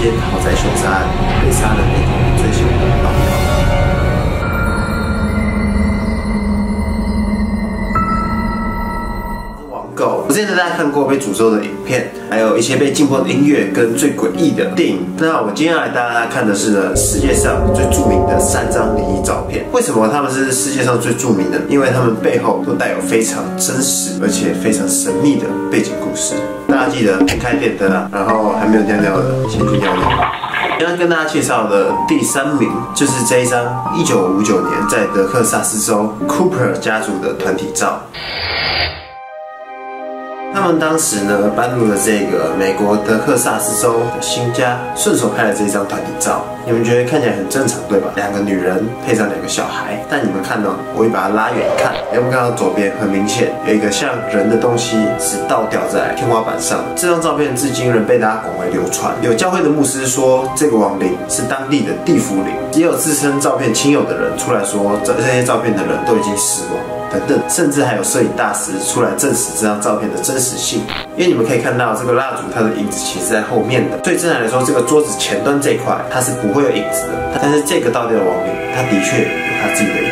间豪宅凶杀案被杀的那头最我之前带大家看过被诅咒的影片，还有一些被禁播的音乐跟最诡异的电影。那我今天来带大家看的是呢，世界上最著名的三张灵异照片。为什么他们是世界上最著名的？因为他们背后都带有非常真实而且非常神秘的背景故事。大家记得点开电灯啊，然后还没有尿尿的先去尿尿。今天跟大家介绍的第三名就是这一张一九五九年在德克萨斯州 Cooper 家族的团体照。他们当时呢搬入了这个美国德克萨斯州的新家，顺手拍了这张团体照。你们觉得看起来很正常，对吧？两个女人配上两个小孩，但你们看到，我会把它拉远看，有没有看到左边？很明显有一个像人的东西是倒吊在天花板上。这张照片至今仍被大家广为流传。有教会的牧师说，这个亡灵是当地的地府灵，也有自称照片亲友的人出来说，这这些照片的人都已经死亡。等等，甚至还有摄影大师出来证实这张照片的真实性。因为你们可以看到这个蜡烛，它的影子其实在后面的。所以正常来说，这个桌子前端这块它是不会有影子的。但是这个倒吊的亡灵，它的确有它自己的影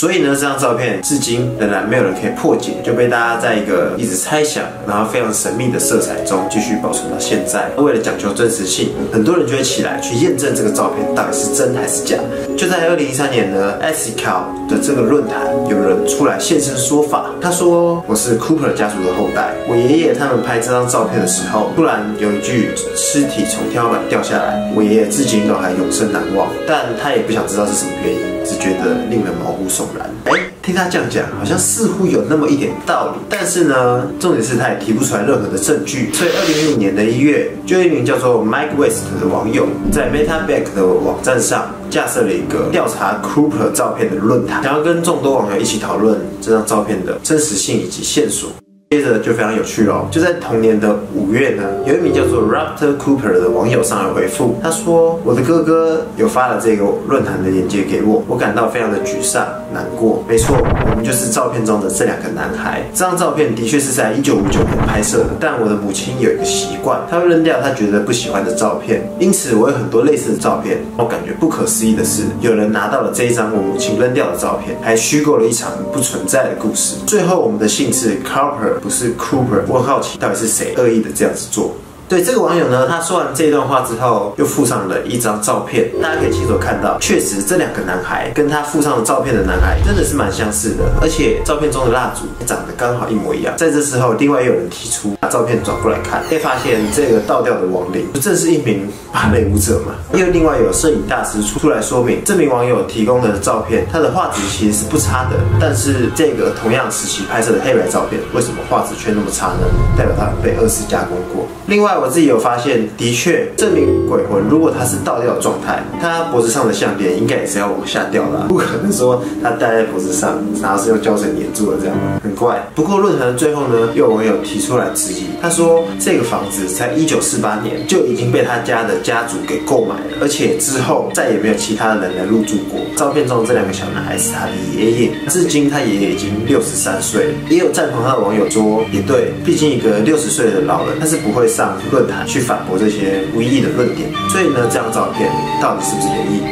所以呢，这张照片至今仍然没有人可以破解，就被大家在一个一直猜想，然后非常神秘的色彩中继续保存到现在。为了讲求真实性，很多人就会起来去验证这个照片到底是真还是假。就在二零一三年呢 e s i c a l 的这个论坛，有人出来现身说法，他说：“我是 Cooper 家族的后代，我爷爷他们拍这张照片的时候，突然有一具尸体从天花板掉下来，我爷爷至今都还永生难忘，但他也不想知道是什么原因。”只觉得令人毛骨悚然。哎，听他这样讲，好像似乎有那么一点道理。但是呢，重点是他也提不出来任何的证据。所以，二零零五年的一月，就一名叫做 Mike West 的网友在 MetaBack 的网站上架设了一个调查 Cooper 照片的论坛，想要跟众多网友一起讨论这张照片的真实性以及线索。接着就非常有趣哦，就在同年的五月呢，有一名叫做 Raptor Cooper 的网友上来回复，他说：“我的哥哥有发了这个论坛的链接给我，我感到非常的沮丧难过。没错，我们就是照片中的这两个男孩。这张照片的确是在一九五九年拍摄的，但我的母亲有一个习惯，她会扔掉她觉得不喜欢的照片，因此我有很多类似的照片。我感觉不可思议的是，有人拿到了这一张我母亲扔掉的照片，还虚构了一场不存在的故事。最后，我们的姓氏 Cooper。不是 Cooper，我很好奇到底是谁恶意的这样子做。对这个网友呢，他说完这段话之后，又附上了一张照片，大家可以清楚看到，确实这两个男孩跟他附上的照片的男孩真的是蛮相似的，而且照片中的蜡烛长得刚好一模一样。在这时候，另外又有人提出把照片转过来看，会发现这个倒吊的亡灵不正是一名芭蕾舞者嘛？因为另外有摄影大师出出来说明，这名网友提供的照片，他的画质其实是不差的，但是这个同样时期拍摄的黑白照片，为什么画质却那么差呢？代表它被二次加工过。另外，我自己有发现，的确，这名鬼魂如果他是倒吊状态，他脖子上的项链应该也是要往下掉的，不可能说他戴在脖子上，然后是用胶水粘住了这样，很怪。不过论坛的最后呢，又有网友提出来质疑，他说这个房子才一九四八年就已经被他家的家族给购买了，而且之后再也没有其他人来入住过。照片中这两个小男孩是他的爷爷，至今他爷爷已经六十三岁了。也有赞同他的网友说，也对，毕竟一个六十岁的老人，他是不会上论坛去反驳这些无意义的论点。所以呢，这张照片到底是不是演绎，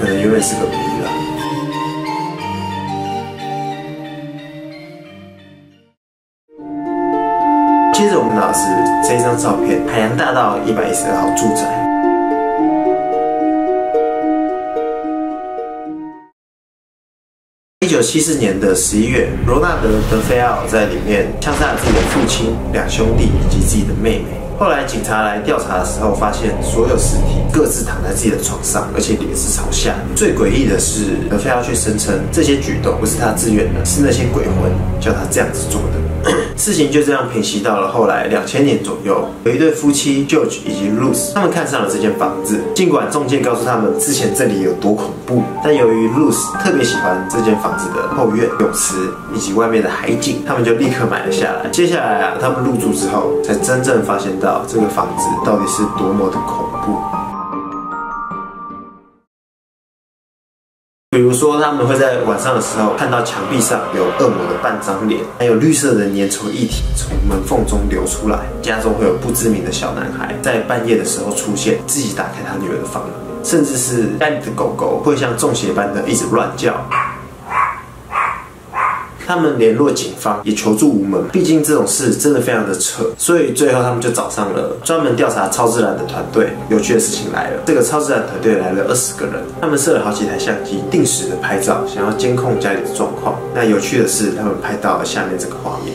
可能永远是个谜了。接着我们老师这一张照片，海洋大道一百一十二号住宅。九七四年的十一月，罗纳德·德菲奥在里面枪杀了自己的父亲、两兄弟以及自己的妹妹。后来警察来调查的时候，发现所有尸体各自躺在自己的床上，而且脸是朝下。最诡异的是，德菲奥却声称这些举动不是他自愿的，是那些鬼魂叫他这样子做的。事情就这样平息到了后来两千年左右，有一对夫妻 George 以及 Ruth，他们看上了这间房子。尽管中介告诉他们之前这里有多恐怖，但由于 Ruth 特别喜欢这间房子的后院、泳池以及外面的海景，他们就立刻买了下来。接下来啊，他们入住之后，才真正发现到这个房子到底是多么的恐怖。说，他们会在晚上的时候看到墙壁上有恶魔的半张脸，还有绿色的粘稠液体从门缝中流出来。家中会有不知名的小男孩在半夜的时候出现，自己打开他女儿的房门，甚至是家里的狗狗会像中邪般的一直乱叫。他们联络警方，也求助无门。毕竟这种事真的非常的扯，所以最后他们就找上了专门调查超自然的团队。有趣的事情来了，这个超自然团队来了二十个人，他们设了好几台相机，定时的拍照，想要监控家里的状况。那有趣的是，他们拍到了下面这个画面。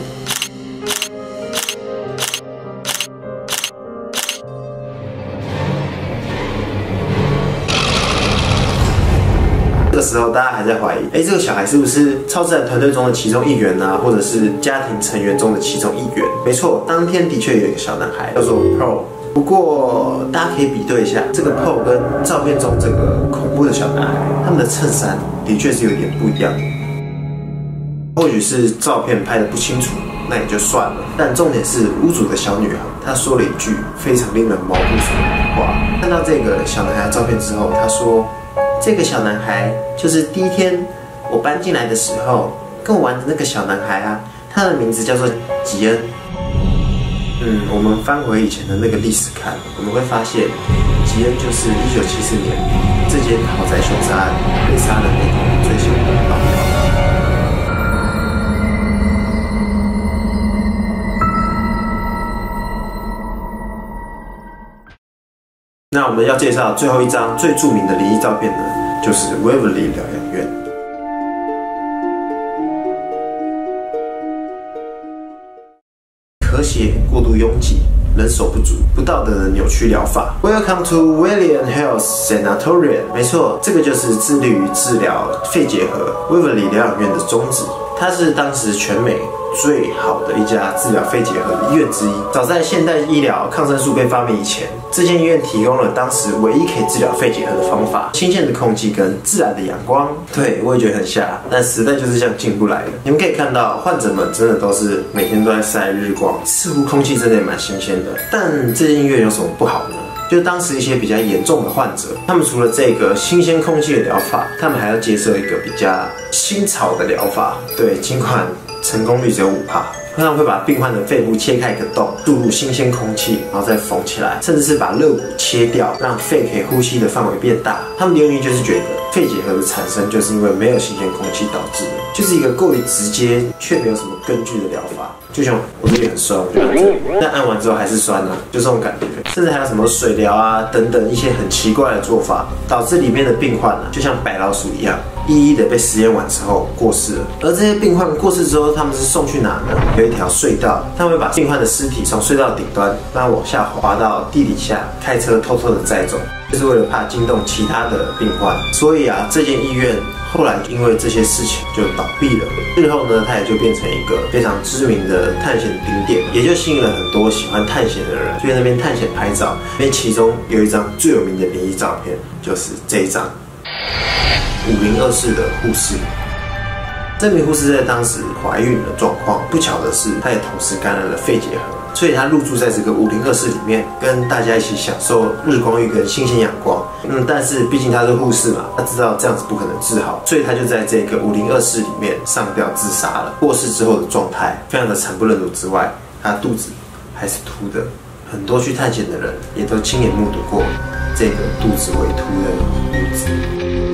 时候大家还在怀疑，哎，这个小孩是不是超自然团队中的其中一员呢？或者是家庭成员中的其中一员？没错，当天的确有一个小男孩叫做 Pro。不过大家可以比对一下，这个 Pro 跟照片中这个恐怖的小男孩，他们的衬衫的确是有点不一样。或许是照片拍的不清楚，那也就算了。但重点是屋主的小女孩，她说了一句非常令人毛骨悚然的话。看到这个小男孩的照片之后，她说。这个小男孩就是第一天我搬进来的时候跟我玩的那个小男孩啊，他的名字叫做吉恩。嗯，我们翻回以前的那个历史看，我们会发现吉恩就是一九七四年这间豪宅凶杀案被杀的那个最凶们要介绍最后一张最著名的灵异照片呢？就是 Waverly 疗养院，咳血过度拥挤，人手不足，不道德的扭曲疗法。Welcome to William Health Sanatorium。没错，这个就是致力于治疗肺结核 Waverly 疗养院的宗旨。它是当时全美。最好的一家治疗肺结核的医院之一。早在现代医疗抗生素被发明以前，这间医院提供了当时唯一可以治疗肺结核的方法：新鲜的空气跟自然的阳光。对我也觉得很吓，但时代就是这样进步来的。你们可以看到，患者们真的都是每天都在晒日光，似乎空气真的也蛮新鲜的。但这间医院有什么不好呢？就当时一些比较严重的患者，他们除了这个新鲜空气的疗法，他们还要接受一个比较新潮的疗法。对，尽管。成功率只有五帕，通常会把病患的肺部切开一个洞，注入新鲜空气，然后再缝起来，甚至是把肋骨切掉，让肺可以呼吸的范围变大。他们的原因就是觉得肺结核的产生就是因为没有新鲜空气导致的，就是一个过于直接却没有什么根据的疗法。就像我这里很酸，我就按这里，但按完之后还是酸呢，就这种感觉。甚至还有什么水疗啊等等一些很奇怪的做法，导致里面的病患呢，就像白老鼠一样。一一的被实验完之后过世了，而这些病患过世之后，他们是送去哪呢？有一条隧道，他们会把病患的尸体从隧道顶端，那往下滑到地底下，开车偷偷的载走，就是为了怕惊动其他的病患。所以啊，这间医院后来因为这些事情就倒闭了。日后呢，它也就变成一个非常知名的探险景点，也就吸引了很多喜欢探险的人去那边探险拍照。因为其中有一张最有名的灵异照片，就是这一张。五零二室的护士，这名护士在当时怀孕的状况，不巧的是，她也同时感染了肺结核，所以他入住在这个五零二室里面，跟大家一起享受日光浴跟新鲜阳光。嗯，但是毕竟他是护士嘛，他知道这样子不可能治好，所以他就在这个五零二室里面上吊自杀了。过世之后的状态非常的惨不忍睹之外，他肚子还是凸的，很多去探险的人也都亲眼目睹过这个肚子微凸的女子。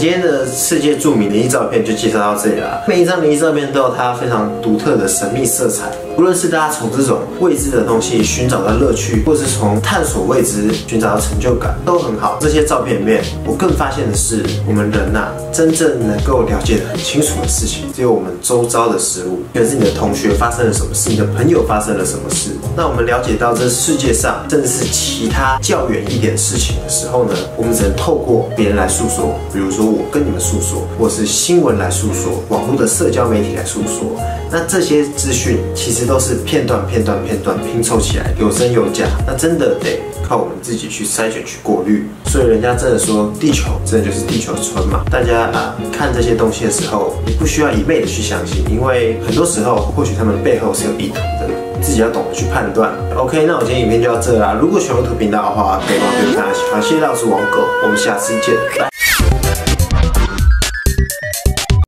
今天的世界著名灵异照片就介绍到这里了。每一张灵异照片都有它非常独特的神秘色彩。无论是大家从这种未知的东西寻找到乐趣，或是从探索未知寻找到成就感，都很好。这些照片里面，我更发现的是，我们人呐，真正能够了解的很清楚的事情，只有我们周遭的事物。可是你的同学发生了什么事，你的朋友发生了什么事？那我们了解到这世界上，甚至是其他较远一点事情的时候呢，我们只能透过别人来诉说，比如说。我跟你们诉说，或是新闻来诉说，网络的社交媒体来诉说，那这些资讯其实都是片段、片段、片段拼凑起来，有真有假。那真的得靠我们自己去筛选、去过滤。所以人家真的说，地球真的就是地球村嘛。大家啊，看这些东西的时候，你不需要一昧的去相信，因为很多时候或许他们背后是有意图，自己要懂得去判断。OK，那我今天影片就到这啦。如果喜欢我图频道的话，可以帮我点赞，喜欢。谢谢老师王狗，我们下次见，拜。